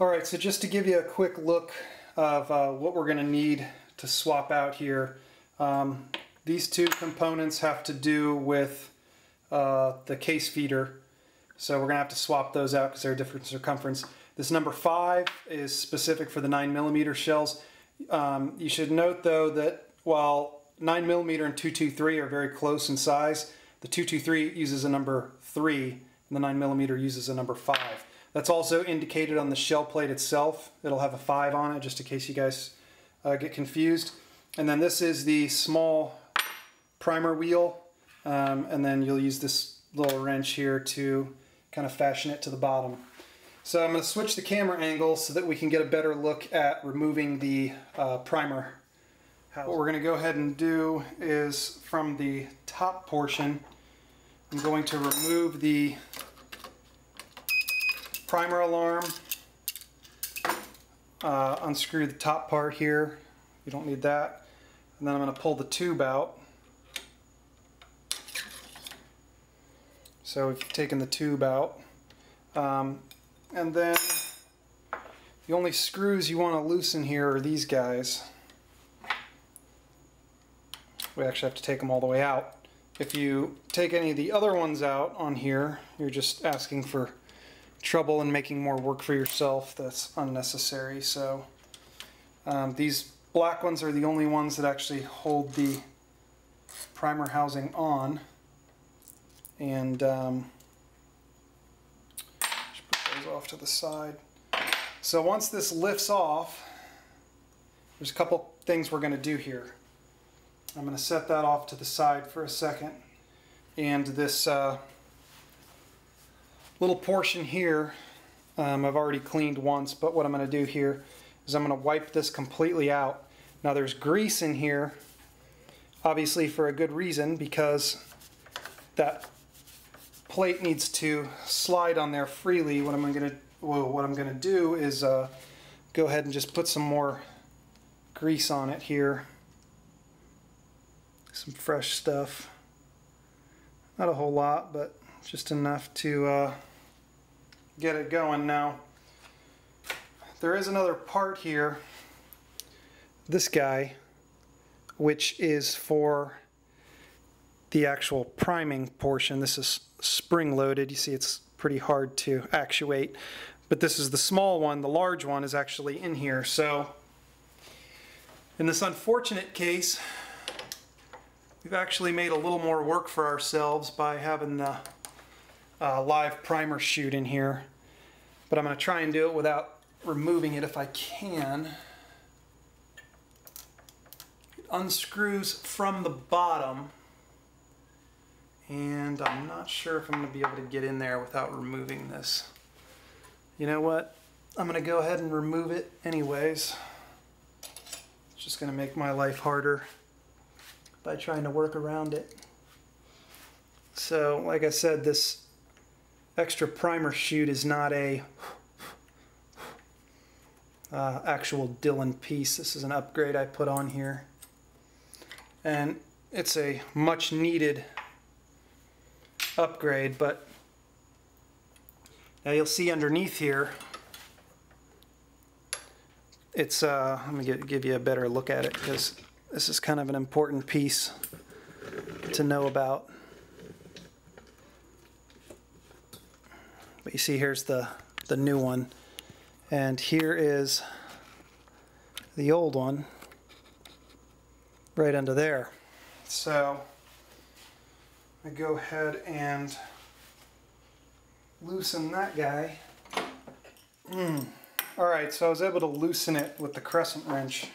Alright, so just to give you a quick look of uh, what we're going to need to swap out here. Um, these two components have to do with uh, the case feeder. So we're going to have to swap those out because they're a different circumference. This number 5 is specific for the 9 millimeter shells. Um, you should note though that while 9 millimeter and 223 are very close in size, the 223 uses a number 3 and the 9 millimeter uses a number 5. That's also indicated on the shell plate itself. It'll have a 5 on it just in case you guys uh, get confused. And then this is the small primer wheel um, and then you'll use this little wrench here to kind of fashion it to the bottom. So I'm going to switch the camera angle so that we can get a better look at removing the uh, primer. What we're going to go ahead and do is from the top portion I'm going to remove the primer alarm, uh, unscrew the top part here, you don't need that, and then I'm going to pull the tube out So we've taken the tube out. Um, and then the only screws you want to loosen here are these guys. We actually have to take them all the way out. If you take any of the other ones out on here, you're just asking for trouble and making more work for yourself that's unnecessary. So um, these black ones are the only ones that actually hold the primer housing on and um, put those off to the side. So once this lifts off, there's a couple things we're going to do here. I'm going to set that off to the side for a second. And this uh, little portion here, um, I've already cleaned once, but what I'm going to do here is I'm going to wipe this completely out. Now there's grease in here, obviously for a good reason, because that plate needs to slide on there freely, what I'm going to well, what I'm going to do is uh, go ahead and just put some more grease on it here. Some fresh stuff. Not a whole lot, but just enough to uh, get it going now. There is another part here, this guy, which is for the actual priming portion. This is spring loaded. You see it's pretty hard to actuate. But this is the small one. The large one is actually in here. So in this unfortunate case, we've actually made a little more work for ourselves by having the uh, live primer chute in here. But I'm going to try and do it without removing it if I can. It unscrews from the bottom and I'm not sure if I'm going to be able to get in there without removing this. You know what? I'm going to go ahead and remove it anyways. It's just going to make my life harder by trying to work around it. So, like I said, this extra primer chute is not a uh, actual Dillon piece. This is an upgrade I put on here. And it's a much needed upgrade, but now you'll see underneath here, it's, uh, let me get, give you a better look at it because this is kind of an important piece to know about. But you see here's the, the new one and here is the old one right under there. So I go ahead and loosen that guy. Mm. Alright, so I was able to loosen it with the crescent wrench.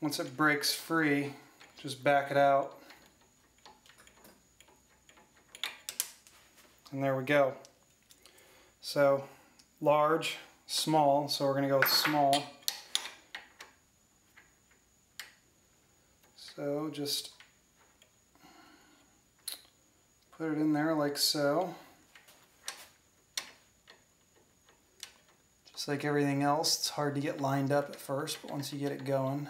Once it breaks free, just back it out. And there we go. So, large, small, so we're going to go with small. So just Put it in there like so. Just like everything else, it's hard to get lined up at first, but once you get it going,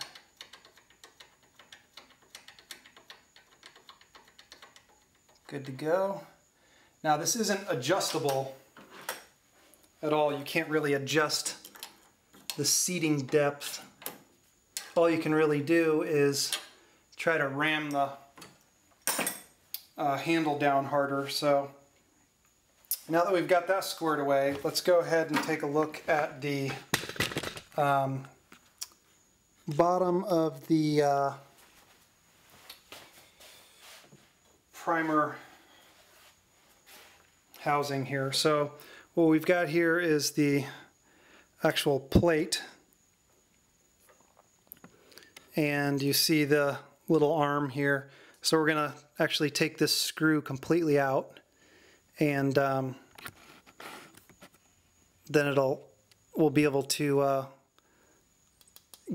good to go. Now this isn't adjustable at all. You can't really adjust the seating depth. All you can really do is try to ram the uh, handle down harder. So now that we've got that squared away, let's go ahead and take a look at the um, bottom of the uh, primer housing here. So what we've got here is the actual plate and you see the little arm here. So we're going to actually take this screw completely out and um, then it'll we'll be able to uh,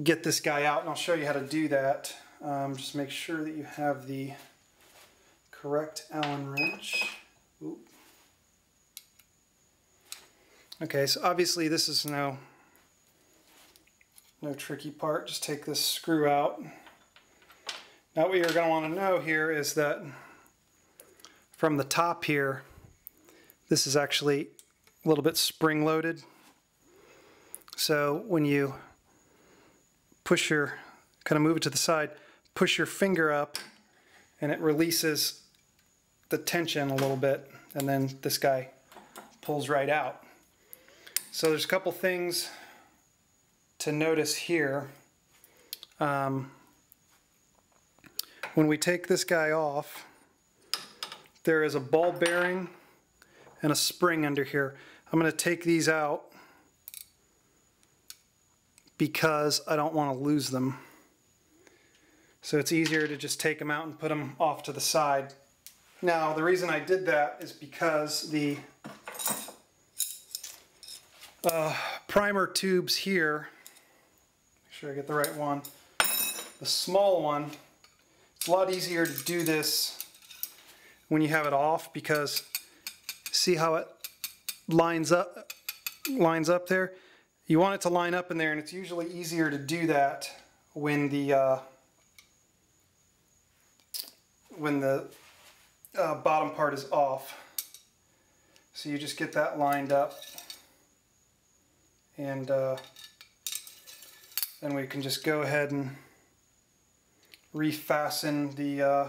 get this guy out and I'll show you how to do that. Um, just make sure that you have the correct Allen wrench. Okay, so obviously this is no no tricky part. Just take this screw out. Now what you're going to want to know here is that from the top here, this is actually a little bit spring loaded. So when you push your, kind of move it to the side, push your finger up and it releases the tension a little bit and then this guy pulls right out. So there's a couple things to notice here. Um, when we take this guy off, there is a ball bearing and a spring under here. I'm going to take these out because I don't want to lose them. So it's easier to just take them out and put them off to the side. Now the reason I did that is because the uh, primer tubes here, make sure I get the right one, the small one, it's a lot easier to do this when you have it off because see how it lines up lines up there? You want it to line up in there and it's usually easier to do that when the uh, when the uh, bottom part is off. So you just get that lined up and uh, then we can just go ahead and refasten the uh,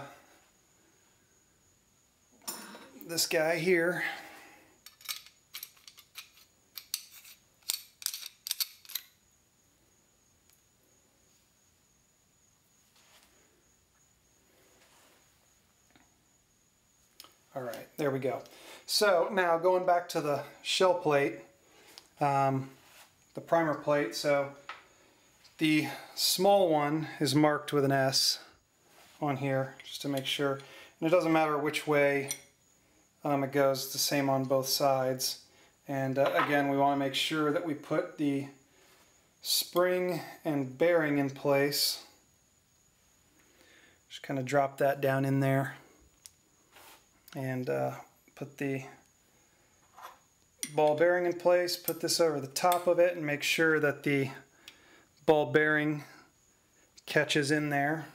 this guy here All right, there we go. So now going back to the shell plate, um, the primer plate. So the small one is marked with an S on here just to make sure. And it doesn't matter which way um, it goes, it's the same on both sides. And uh, again, we want to make sure that we put the spring and bearing in place. Just kind of drop that down in there and uh, put the ball bearing in place, put this over the top of it and make sure that the ball bearing catches in there.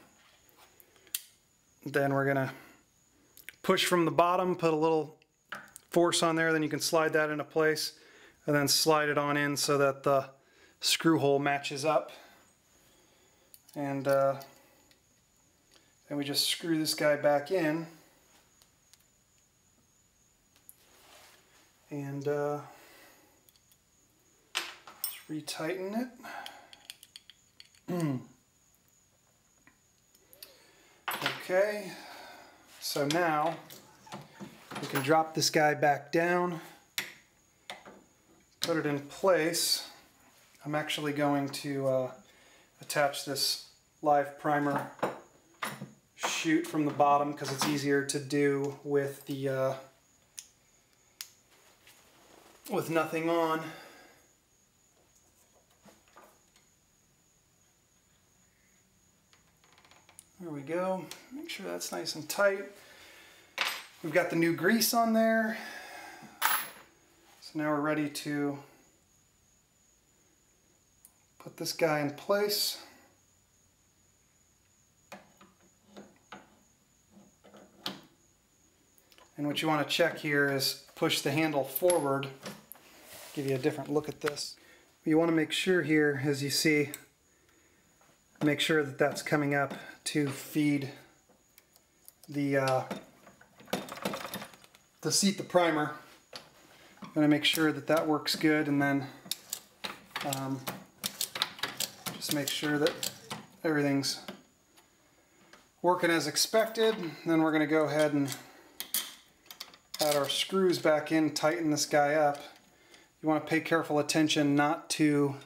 Then we're going to push from the bottom, put a little force on there, then you can slide that into place and then slide it on in so that the screw hole matches up. And uh, then we just screw this guy back in. And uh, just retighten it. okay, so now we can drop this guy back down, put it in place. I'm actually going to uh, attach this live primer chute from the bottom because it's easier to do with the uh, with nothing on. There we go. Make sure that's nice and tight. We've got the new grease on there. So now we're ready to put this guy in place. And what you want to check here is push the handle forward give you a different look at this. You want to make sure here, as you see, make sure that that's coming up to feed the uh, seat the primer. I'm going to make sure that that works good and then um, just make sure that everything's working as expected. Then we're going to go ahead and add our screws back in, tighten this guy up. You want to pay careful attention not to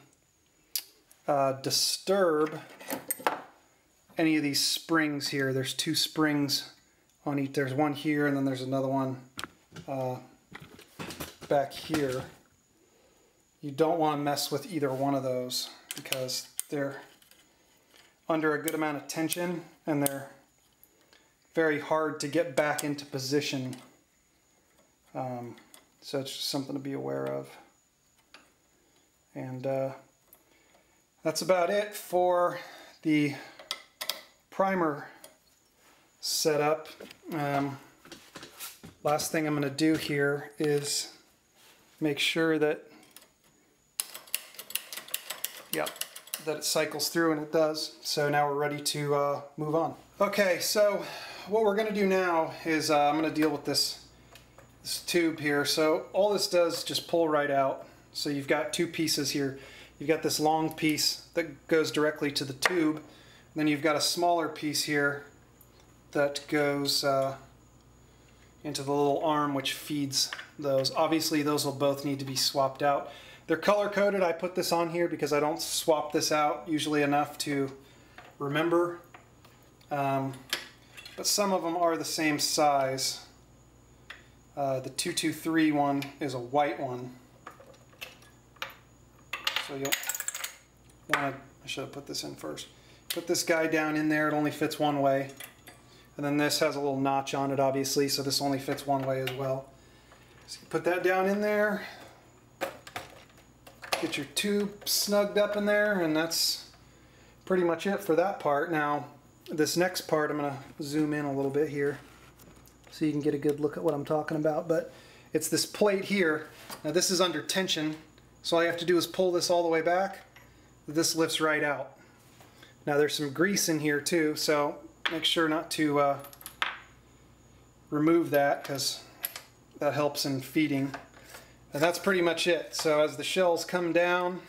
uh, disturb any of these springs here. There's two springs on each. There's one here and then there's another one uh, back here. You don't want to mess with either one of those because they're under a good amount of tension and they're very hard to get back into position. Um, so it's just something to be aware of. And uh, that's about it for the primer setup. Um, last thing I'm going to do here is make sure that yep that it cycles through and it does so now we're ready to uh, move on okay so what we're going to do now is uh, I'm going to deal with this this tube here so all this does is just pull right out so you've got two pieces here you've got this long piece that goes directly to the tube then you've got a smaller piece here that goes uh, into the little arm which feeds those. Obviously those will both need to be swapped out. They're color coded. I put this on here because I don't swap this out usually enough to remember. Um, but some of them are the same size. Uh, the 223 one is a white one. So you'll want to, I should have put this in first. Put this guy down in there, it only fits one way. And then this has a little notch on it, obviously, so this only fits one way as well. So put that down in there, get your tube snugged up in there, and that's pretty much it for that part. Now, this next part, I'm going to zoom in a little bit here so you can get a good look at what I'm talking about. But it's this plate here. Now this is under tension, so all you have to do is pull this all the way back. This lifts right out. Now there's some grease in here too, so make sure not to uh, remove that because that helps in feeding. And that's pretty much it. So as the shells come down,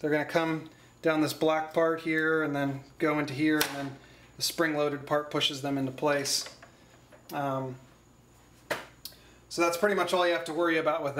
they're going to come down this black part here and then go into here and then the spring-loaded part pushes them into place. Um, so that's pretty much all you have to worry about with that.